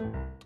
you